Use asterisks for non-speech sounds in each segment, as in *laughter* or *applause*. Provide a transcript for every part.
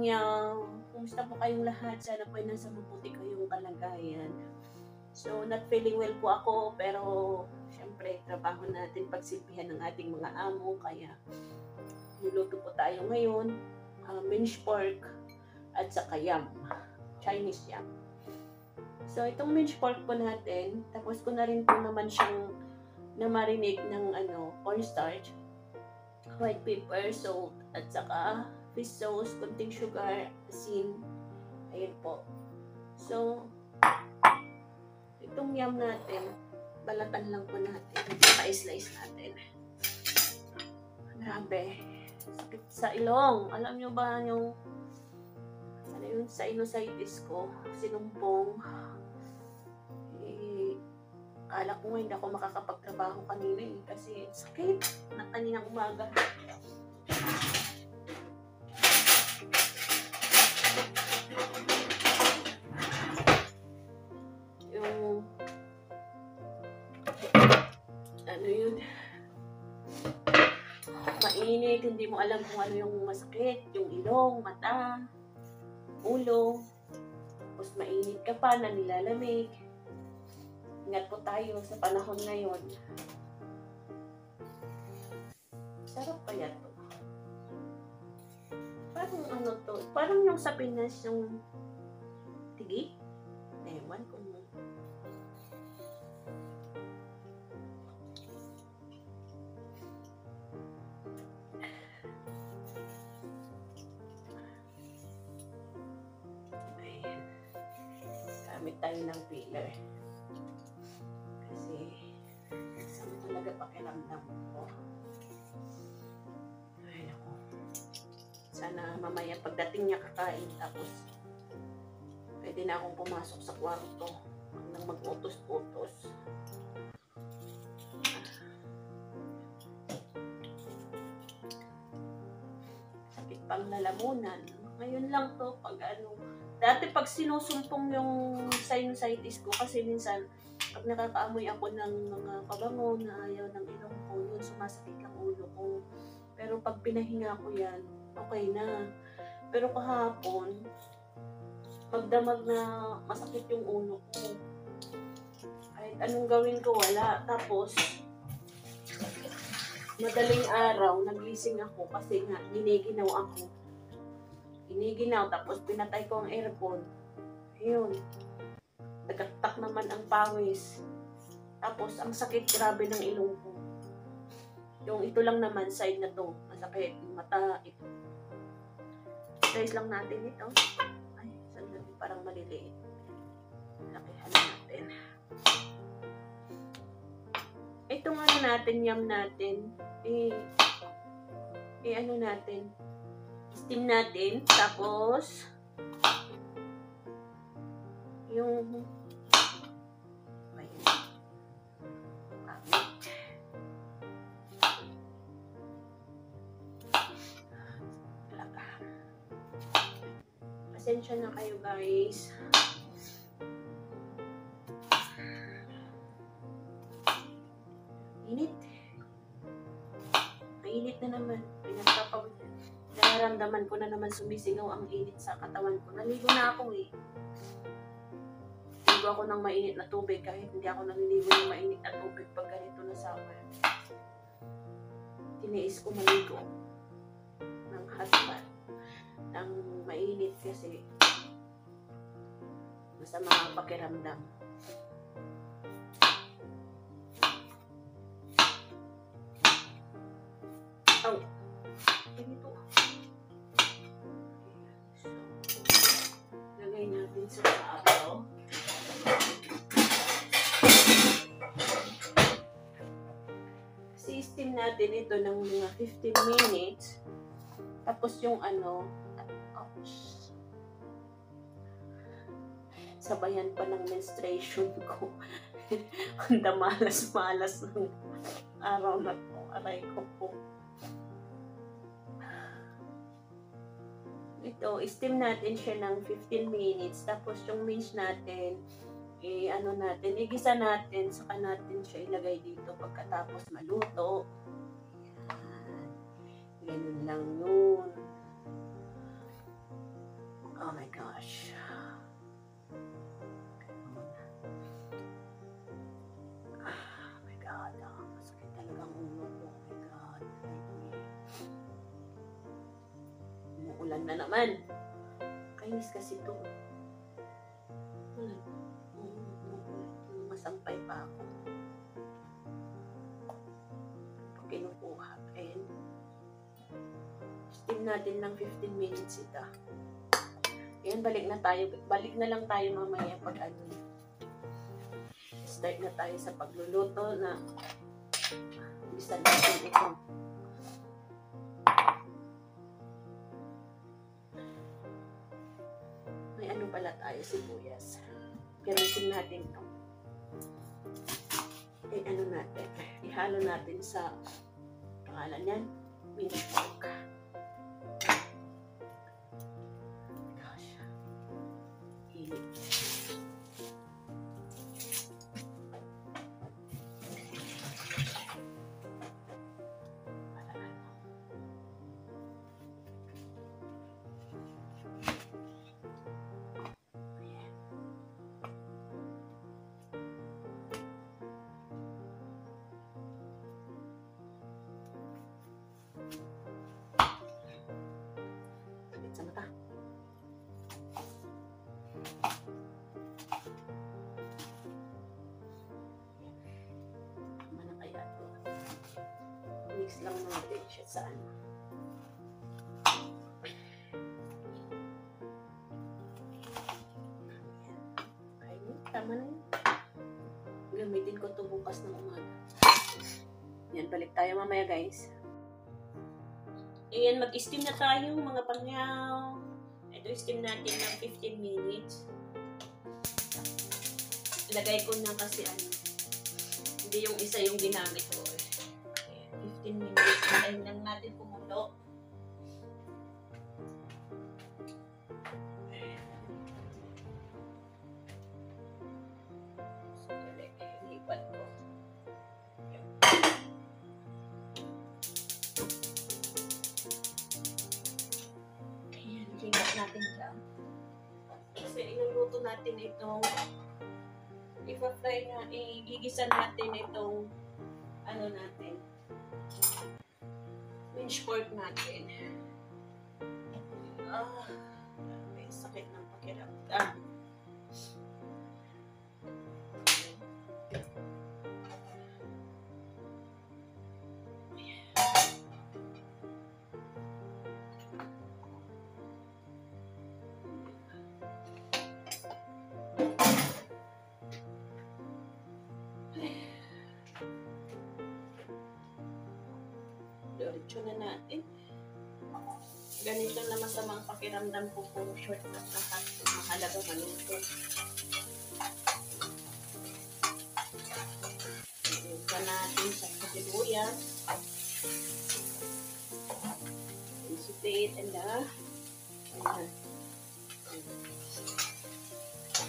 Yang. Kumusta po kayong lahat? Sana po ay nasa mabuti kayong kalagayan. So, not feeling well po ako, pero syempre, trabaho natin pagsilbihan ng ating mga amo. Kaya, niluto po tayo ngayon. Uh, mince pork at saka yam. Chinese yam. So, itong mince pork po natin, tapos ko na rin po naman siyang na-marinate ng ano, cornstarch, white pepper, salt, at saka fish sauce, konting sugar, asin. Ayun po. So, itong yam natin, balatan lang po natin. Pa-slice natin. Grabe. Sakit sa ilong. Alam nyo ba yung ano yun, sinusitis ko, sinumpong. Eh, kala ko hindi ako makakapagtrabaho kanina eh, kasi sakit na kaninang umaga. Ano yun mainit, hindi mo alam kung ano yung masakit, yung ilong, mata, ulo, tapos mainit ka pa na nilalamig. Ingat po tayo sa panahon ngayon. Sarap kaya to. Parang ano to, parang yung sa Pinas yung tigi. Ewan kung tayo ng peeler. Kasi, saan talaga pakiramdam ko. Ay, ako. Sana mamaya pagdating niya kakain, tapos pwede na akong pumasok sa kwarto nang mag-utos-utos. Sakit pang lalamunan. Ngayon lang to, pag ano, dati pag sinusumpong yung sinusitis ko, kasi minsan, pag nakakaamoy ako ng mga pabango na ayaw ng ilong ko, yun sumasakit ang ulo ko. Pero pag pinahinga ko yan, okay na. Pero kahapon, magdamag na masakit yung ulo ko. Kahit anong gawin ko, wala. Tapos, madaling araw, nagising ako kasi nga, giniginaw ako. Giniginaw, tapos pinatay ko ang aircon. Ayun. Nagaktak naman ang pawis. Tapos, ang sakit grabe ng ilong ko. Yung ito lang naman, side na to. Masakit. Yung mata, ito. Slice lang natin ito. Ay, sandali, parang maliliit. Lakihan natin. Itong ano natin, yam natin, eh, eh ano natin, steam natin, tapos, yung. Pasensya na kayo guys. Naman sumisingaw ang init sa katawan ko. Naligo na ako eh. Naligo ako ng mainit na tubig kahit hindi ako naliligo ng mainit na tubig pag ganito na summer. Tiniis ko maligo ng hot bath ng mainit kasi masama ang pakiramdam. Oh. Ganito. Natin ito ng mga 15 minutes. Tapos yung ano, ouch. Sabayan pa ng menstruation ko. *laughs* Ang damalas-malas ng araw na to. Aray ko po. Ito, steam natin siya ng 15 minutes. Tapos yung mince natin, eh, ano natin, igisa natin, saka natin siya ilagay dito pagkatapos maluto. Ganun lang yun. Oh my gosh. Oh my God. Ah, masakit talaga ang ulo. Oh my God. Umuulan na naman. Kainis kasi ito. Um, masampay pa ako. Natin ng 15 minutes ito. Ayan, balik na tayo. Balik na lang tayo mamaya pag ano. Start na tayo sa pagluluto na bisa natin ito. May ano pala tayo, sibuyas. Gamitin natin ito. Eh, ano natin, ihalo natin sa pangalan yan, minced pork. Mix lang natin siya sa ano. Ayun, tama na yun. Gamitin ko to bukas ng umaga. Yan, balik tayo mamaya guys. Ayan, mag-steam na tayo mga pangyaw. Ito, steam natin ng 15 minutes. Ilagay ko na kasi ano, hindi yung isa yung ginamit ko. Ayan, 15 minutes. Tayo lang natin hingat natin dyan. Kasi inuluto natin itong ipa-fry na, igigisa natin itong ano natin mince pork natin. Ah, may sakit ng pakiramdam. Diretso na natin. Ganito na masamang pakiramdam ko puro short na lahat. Mahalaga maluto. Ito natin sa kabiluya. Insutate and the Ayan.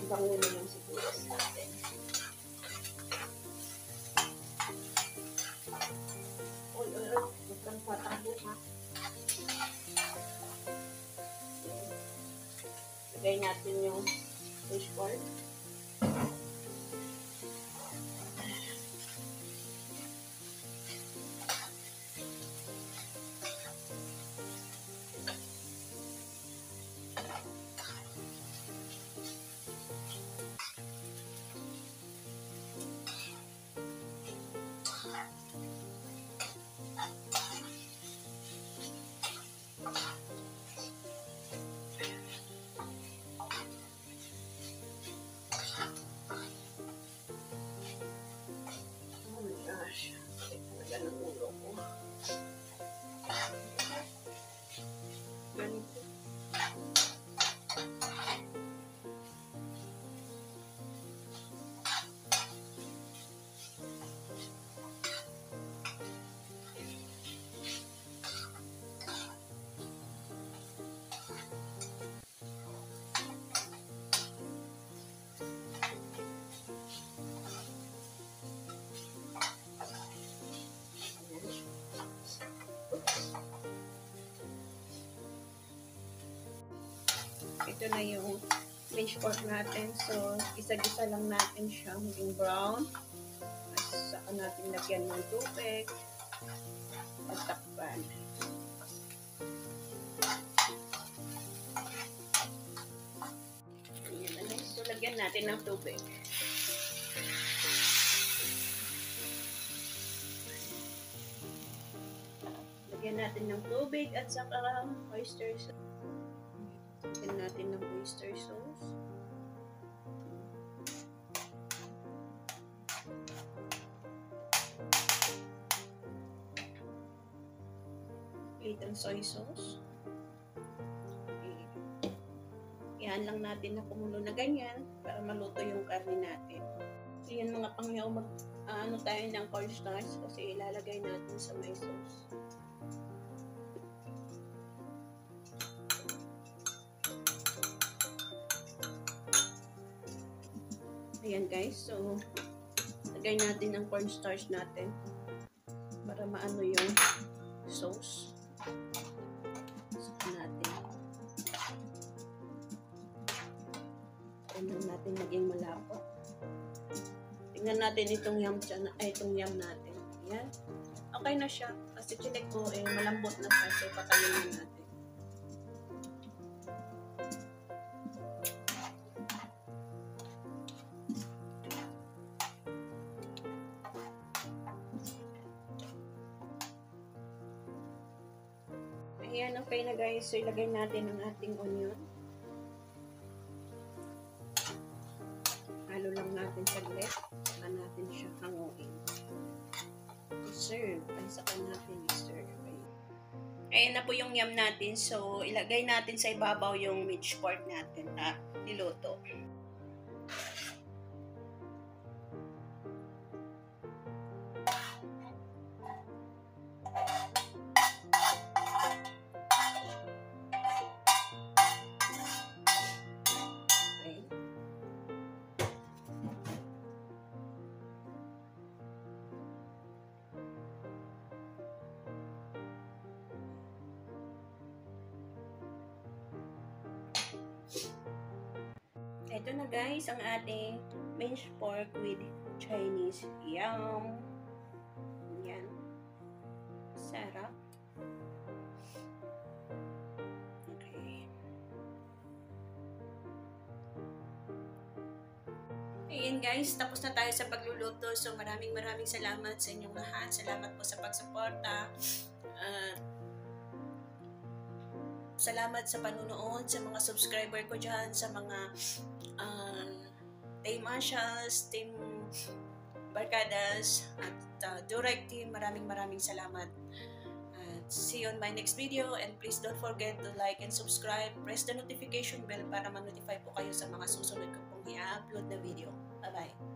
Bango na yung sibuyas natin. Lagay natin yung fish pork. Ito na yung fish pork natin. So, isa-gisa lang natin siya maging brown. At saka natin lagyan ng tubig. At takpan. Ayan na. So, lagyan natin ng tubig. Lagyan natin ng tubig at saka oyster sauce. Lagyan natin ng oyster sauce. Little soy sauce. Yan lang natin na kumulo na ganyan para maluto yung karne natin. So yan mga pangyaw, mag, uh, ano tayo ng cornstarch kasi ilalagay natin sa may sauce. Ayan guys, so lagay natin ang cornstarch natin para maano yung sauce. Saka natin. Tingnan natin maging malapot. Tingnan natin itong yam, ay, itong yam natin. Ayan. Okay na siya. Kasi chinek ko, eh, malambot na siya. So, patayin na natin. So, ilagay natin ang ating onion. Halo lang natin saglit. Saka natin siya hanguin. Serve. Ay, saka natin i-serve. Ayan na po yung yam natin. So, ilagay natin sa ibabaw yung minced pork natin na niluto. Ito na guys, ang ating minced pork with Chinese yam. Yan. Sarap. Okay. Ayan guys, tapos na tayo sa pagluluto. So maraming maraming salamat sa inyong lahat. Salamat po sa pagsuporta. At salamat sa panunood, sa mga subscriber ko dyan, sa mga uh, Team Ashas, Team Barkadas, at uh, Direct Team. Maraming maraming salamat. At see you on my next video and please don't forget to like and subscribe. Press the notification bell para ma-notify po kayo sa mga susunod ko pong i-upload na video. Bye-bye!